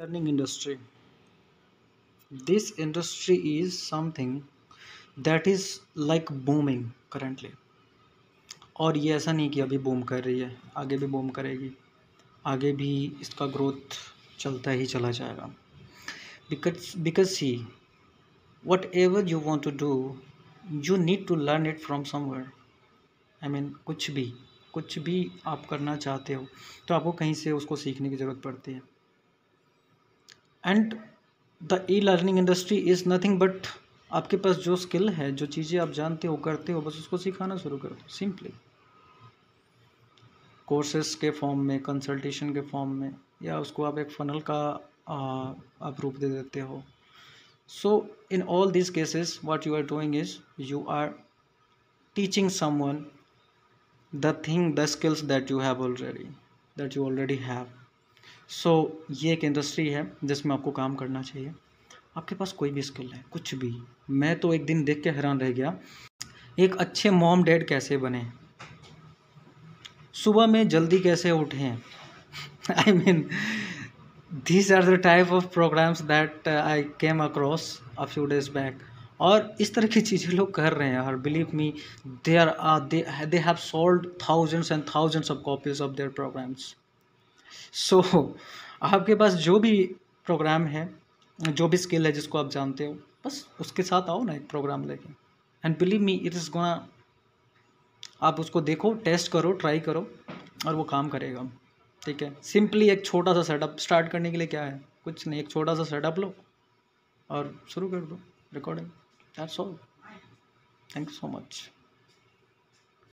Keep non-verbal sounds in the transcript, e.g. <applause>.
learning industry. This industry is something that is like booming currently. और ये ऐसा नहीं कि अभी बूम कर रही है, आगे भी बूम करेगी, आगे भी इसका ग्रोथ चलता ही चला जाएगा। Because because see whatever you want to do you need to learn it from somewhere I mean कुछ भी कुछ भी आप करना चाहते हो तो आपको कहीं से उसको सीखने की ज़रूरत पड़ती है। And the e learning industry is nothing but आपके पास जो स्किल है, जो चीज़ें आप जानते हो, करते हो, बस उसको सिखाना शुरू कर दो सिंपली कोर्सेस के फॉर्म में कंसल्टेशन के फॉर्म में, या उसको आप एक फनल का आप रूप दे देते हो. So in all this cases what you are doing is you are teaching someone the thing the skills that you have already that you already have so so, ये एक इंडस्ट्री है जिसमें आपको काम करना चाहिए। आपके पास कोई भी स्किल है कुछ भी। मैं तो एक दिन देख के हैरान रह गया एक अच्छे मॉम डैड कैसे बने? सुबह में जल्दी कैसे उठें? <laughs> I mean these are the type of programs that I came across a few days back और इस तरह की चीज़ें लोग कर रहे हैं और believe me they are they have sold thousands and thousands of copies of their programs so so, आपके पास जो भी प्रोग्राम है जो भी स्किल है जिसको आप जानते हो बस उसके साथ आओ ना एक प्रोग्राम लेके। And believe me it is gonna आप उसको देखो टेस्ट करो ट्राई करो और वो काम करेगा। ठीक है? सिंपली एक छोटा सा सेटअप स्टार्ट करने के लिए क्या है? कुछ नहीं एक छोटा सा सेटअप लो और शुरू कर दो recording that's all thank you so much